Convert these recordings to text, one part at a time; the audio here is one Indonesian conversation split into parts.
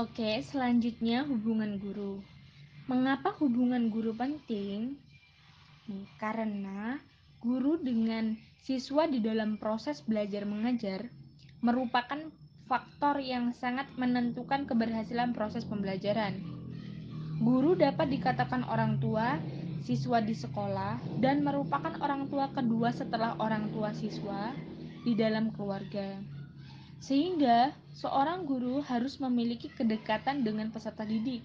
Oke, selanjutnya hubungan guru. Mengapa hubungan guru penting? Nih, karena guru dengan siswa di dalam proses belajar mengajar merupakan faktor yang sangat menentukan keberhasilan proses pembelajaran. Guru dapat dikatakan orang tua siswa di sekolah dan merupakan orang tua kedua setelah orang tua siswa di dalam keluarga. Sehingga seorang guru harus memiliki kedekatan dengan peserta didik.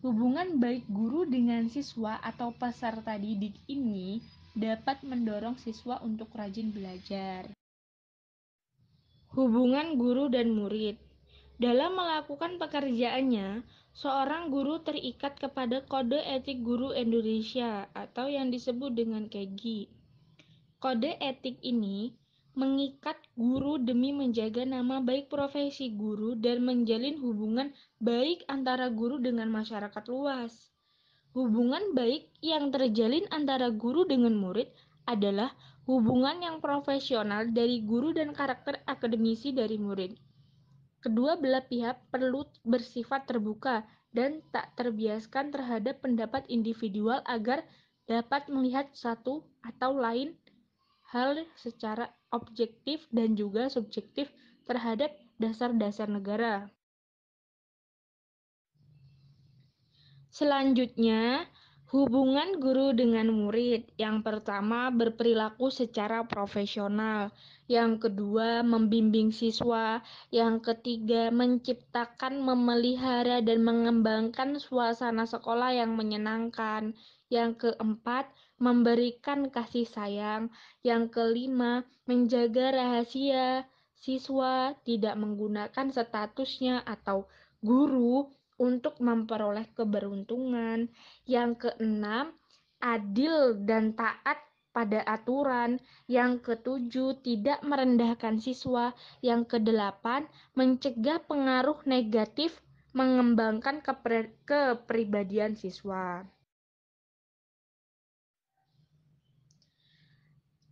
Hubungan baik guru dengan siswa atau peserta didik ini dapat mendorong siswa untuk rajin belajar. Hubungan guru dan murid dalam melakukan pekerjaannya, seorang guru terikat kepada Kode Etik Guru Indonesia atau yang disebut dengan KEGI. Kode etik ini mengikat guru demi menjaga nama baik profesi guru dan menjalin hubungan baik antara guru dengan masyarakat luas. Hubungan baik yang terjalin antara guru dengan murid adalah hubungan yang profesional dari guru dan karakter akademisi dari murid. Kedua belah pihak perlu bersifat terbuka dan tak terbiaskan terhadap pendapat individual agar dapat melihat satu atau lain hal secara objektif dan juga subjektif terhadap dasar-dasar negara. Selanjutnya, hubungan guru dengan murid. Yang pertama, berperilaku secara profesional. Yang kedua, membimbing siswa. Yang ketiga, menciptakan, memelihara, dan mengembangkan suasana sekolah yang menyenangkan. Yang keempat, memberikan kasih sayang. Yang kelima, menjaga rahasia siswa, tidak menggunakan statusnya atau guru untuk memperoleh keberuntungan. Yang keenam, adil dan taat pada aturan. Yang ketujuh, tidak merendahkan siswa. Yang kedelapan, mencegah pengaruh negatif mengembangkan kepribadian siswa.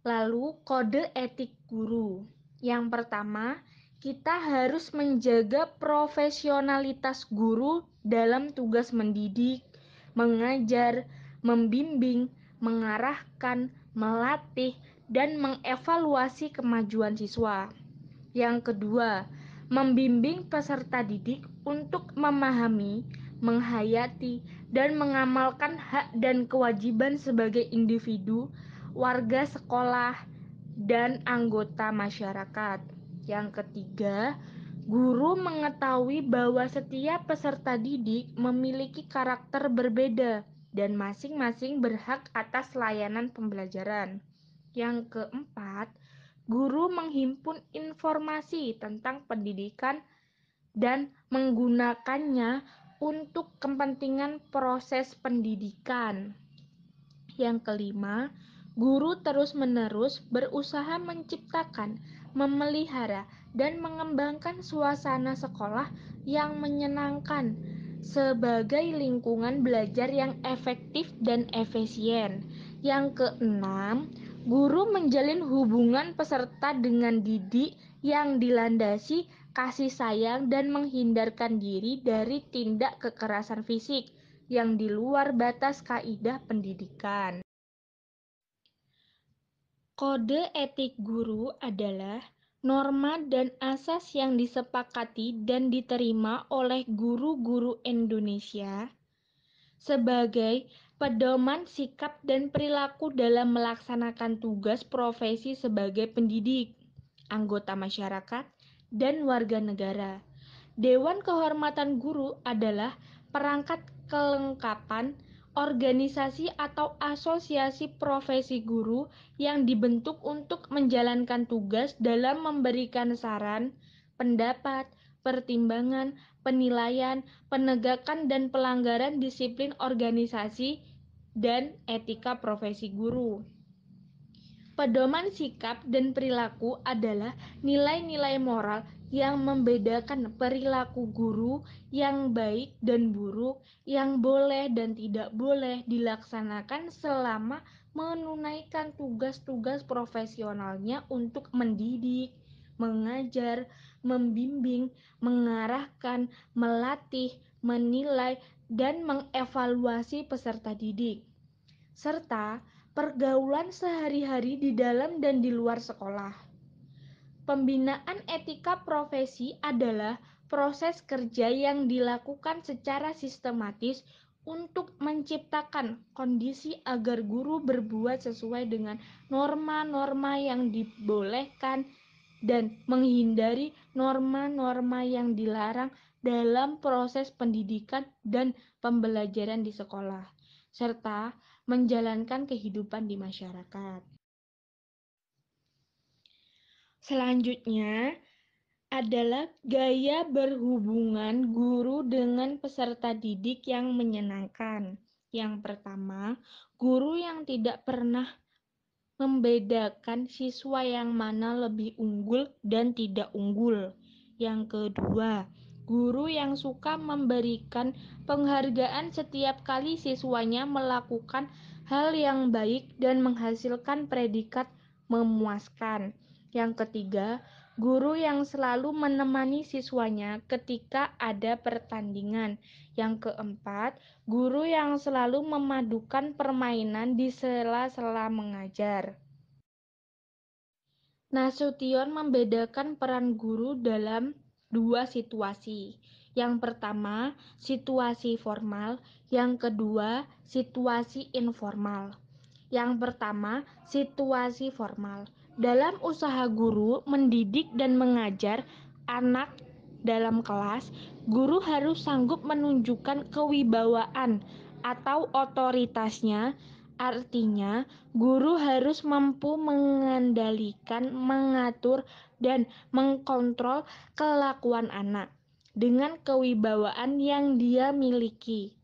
Lalu, kode etik guru. Yang pertama, kita harus menjaga profesionalitas guru dalam tugas mendidik, mengajar, membimbing, mengarahkan, melatih, dan mengevaluasi kemajuan siswa. Yang kedua, membimbing peserta didik untuk memahami, menghayati, dan mengamalkan hak dan kewajiban sebagai individu warga sekolah, dan anggota masyarakat. Yang ketiga, guru mengetahui bahwa setiap peserta didik memiliki karakter berbeda dan masing-masing berhak atas layanan pembelajaran. Yang keempat, guru menghimpun informasi tentang pendidikan dan menggunakannya untuk kepentingan proses pendidikan. Yang kelima, Guru terus-menerus berusaha menciptakan, memelihara, dan mengembangkan suasana sekolah yang menyenangkan sebagai lingkungan belajar yang efektif dan efisien. Yang keenam, guru menjalin hubungan peserta dengan didik yang dilandasi kasih sayang dan menghindarkan diri dari tindak kekerasan fisik yang di luar batas kaidah pendidikan. Kode etik guru adalah norma dan asas yang disepakati dan diterima oleh guru-guru Indonesia sebagai pedoman sikap dan perilaku dalam melaksanakan tugas profesi sebagai pendidik, anggota masyarakat, dan warga negara. Dewan Kehormatan Guru adalah perangkat kelengkapan organisasi atau asosiasi profesi guru yang dibentuk untuk menjalankan tugas dalam memberikan saran, pendapat, pertimbangan, penilaian, penegakan dan pelanggaran disiplin organisasi dan etika profesi guru. Pedoman sikap dan perilaku adalah nilai-nilai moral yang membedakan perilaku guru yang baik dan buruk, yang boleh dan tidak boleh dilaksanakan selama menunaikan tugas-tugas profesionalnya untuk mendidik, mengajar, membimbing, mengarahkan, melatih, menilai, dan mengevaluasi peserta didik, serta pergaulan sehari-hari di dalam dan di luar sekolah. Pembinaan etika profesi adalah proses kerja yang dilakukan secara sistematis untuk menciptakan kondisi agar guru berbuat sesuai dengan norma-norma yang dibolehkan dan menghindari norma-norma yang dilarang dalam proses pendidikan dan pembelajaran di sekolah, serta menjalankan kehidupan di masyarakat. Selanjutnya, adalah gaya berhubungan guru dengan peserta didik yang menyenangkan. Yang pertama, guru yang tidak pernah membedakan siswa yang mana lebih unggul dan tidak unggul. Yang kedua, guru yang suka memberikan penghargaan setiap kali siswanya melakukan hal yang baik dan menghasilkan predikat memuaskan. Yang ketiga, Guru yang selalu menemani siswanya ketika ada pertandingan. Yang keempat, guru yang selalu memadukan permainan di sela-sela mengajar. Nasution membedakan peran guru dalam dua situasi. Yang pertama, situasi formal, yang kedua, situasi informal. Yang pertama, situasi formal. Dalam usaha guru mendidik dan mengajar anak dalam kelas, guru harus sanggup menunjukkan kewibawaan atau otoritasnya. Artinya, guru harus mampu mengendalikan, mengatur, dan mengkontrol kelakuan anak dengan kewibawaan yang dia miliki.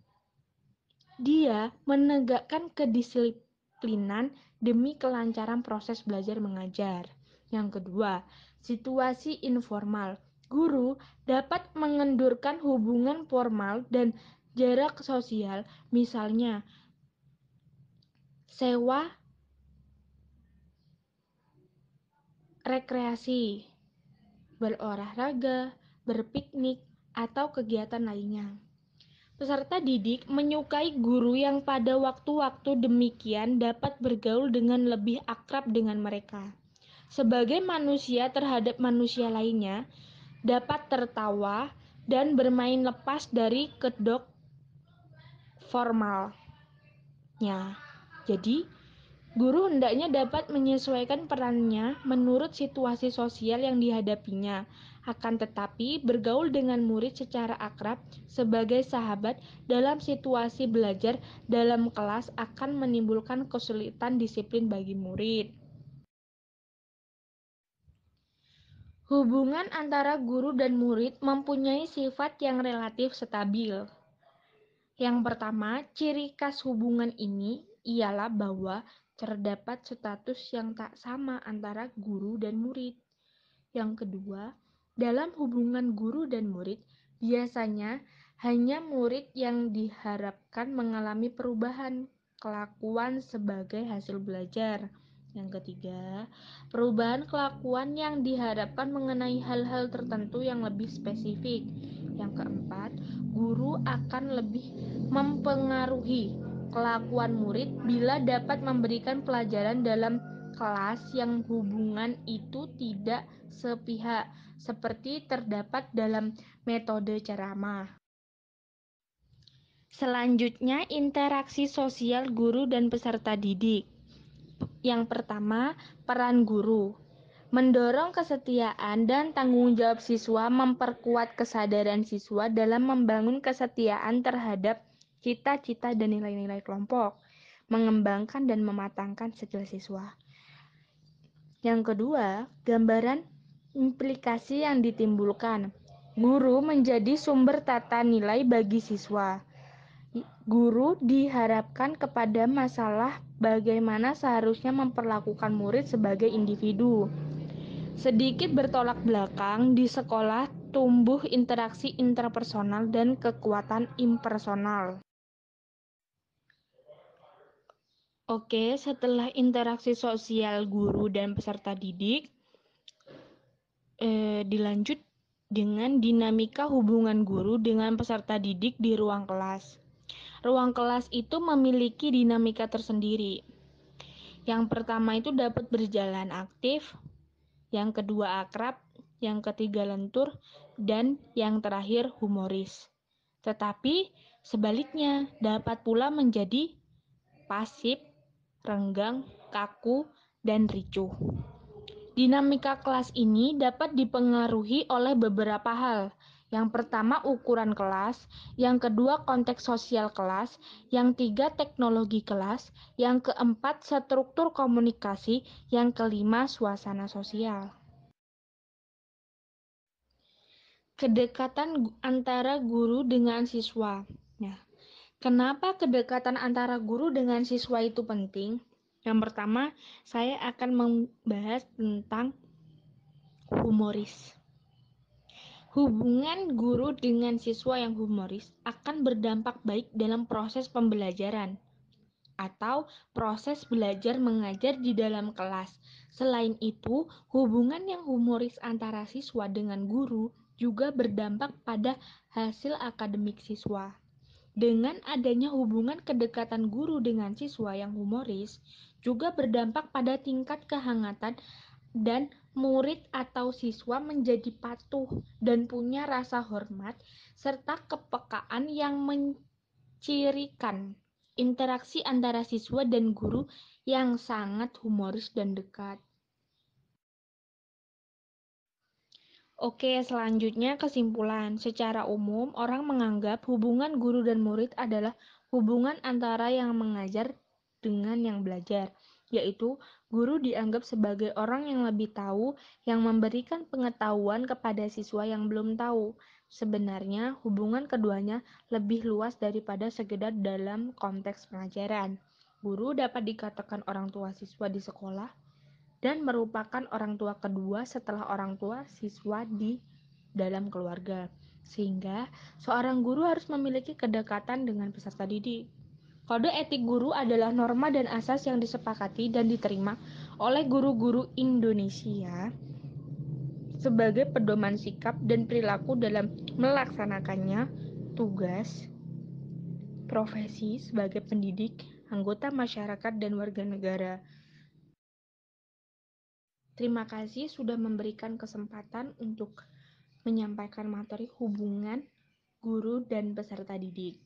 Dia menegakkan kedisiplinan demi kelancaran proses belajar mengajar. Yang kedua, situasi informal. Guru dapat mengendurkan hubungan formal dan jarak sosial, misalnya sewa rekreasi, berolahraga, berpiknik, atau kegiatan lainnya. Peserta didik menyukai guru yang pada waktu-waktu demikian dapat bergaul dengan lebih akrab dengan mereka. Sebagai manusia terhadap manusia lainnya, dapat tertawa dan bermain lepas dari kedok formalnya. Jadi, Guru hendaknya dapat menyesuaikan perannya menurut situasi sosial yang dihadapinya, akan tetapi bergaul dengan murid secara akrab sebagai sahabat dalam situasi belajar dalam kelas akan menimbulkan kesulitan disiplin bagi murid. Hubungan antara guru dan murid mempunyai sifat yang relatif stabil. Yang pertama, ciri khas hubungan ini ialah bahwa terdapat status yang tak sama antara guru dan murid. Yang kedua, dalam hubungan guru dan murid, biasanya hanya murid yang diharapkan mengalami perubahan kelakuan sebagai hasil belajar. Yang ketiga, perubahan kelakuan yang diharapkan mengenai hal-hal tertentu yang lebih spesifik. Yang keempat, guru akan lebih mempengaruhi kelakuan murid bila dapat memberikan pelajaran dalam kelas yang hubungan itu tidak sepihak seperti terdapat dalam metode ceramah. Selanjutnya, interaksi sosial guru dan peserta didik. Yang pertama, peran guru. Mendorong kesetiaan dan tanggung jawab siswa memperkuat kesadaran siswa dalam membangun kesetiaan terhadap cita-cita dan nilai-nilai kelompok, mengembangkan dan mematangkan skill siswa. Yang kedua, gambaran implikasi yang ditimbulkan. Guru menjadi sumber tata nilai bagi siswa. Guru diharapkan kepada masalah bagaimana seharusnya memperlakukan murid sebagai individu. Sedikit bertolak belakang, di sekolah tumbuh interaksi interpersonal dan kekuatan impersonal. Oke, setelah interaksi sosial guru dan peserta didik, eh, dilanjut dengan dinamika hubungan guru dengan peserta didik di ruang kelas. Ruang kelas itu memiliki dinamika tersendiri. Yang pertama itu dapat berjalan aktif, yang kedua akrab, yang ketiga lentur, dan yang terakhir humoris. Tetapi sebaliknya dapat pula menjadi pasif, renggang, kaku, dan ricuh. Dinamika kelas ini dapat dipengaruhi oleh beberapa hal. Yang pertama ukuran kelas, yang kedua konteks sosial kelas, yang tiga teknologi kelas, yang keempat struktur komunikasi, yang kelima suasana sosial. Kedekatan antara guru dengan siswa. Kenapa kedekatan antara guru dengan siswa itu penting? Yang pertama, saya akan membahas tentang humoris. Hubungan guru dengan siswa yang humoris akan berdampak baik dalam proses pembelajaran atau proses belajar mengajar di dalam kelas. Selain itu, hubungan yang humoris antara siswa dengan guru juga berdampak pada hasil akademik siswa. Dengan adanya hubungan kedekatan guru dengan siswa yang humoris, juga berdampak pada tingkat kehangatan dan murid atau siswa menjadi patuh dan punya rasa hormat serta kepekaan yang mencirikan interaksi antara siswa dan guru yang sangat humoris dan dekat. Oke, selanjutnya kesimpulan. Secara umum, orang menganggap hubungan guru dan murid adalah hubungan antara yang mengajar dengan yang belajar, yaitu guru dianggap sebagai orang yang lebih tahu yang memberikan pengetahuan kepada siswa yang belum tahu. Sebenarnya, hubungan keduanya lebih luas daripada sekedar dalam konteks pengajaran. Guru dapat dikatakan orang tua siswa di sekolah, dan merupakan orang tua kedua setelah orang tua siswa di dalam keluarga. Sehingga seorang guru harus memiliki kedekatan dengan peserta didik. Kode etik guru adalah norma dan asas yang disepakati dan diterima oleh guru-guru Indonesia sebagai pedoman sikap dan perilaku dalam melaksanakannya tugas profesi sebagai pendidik, anggota masyarakat, dan warga negara. Terima kasih sudah memberikan kesempatan untuk menyampaikan materi hubungan guru dan peserta didik.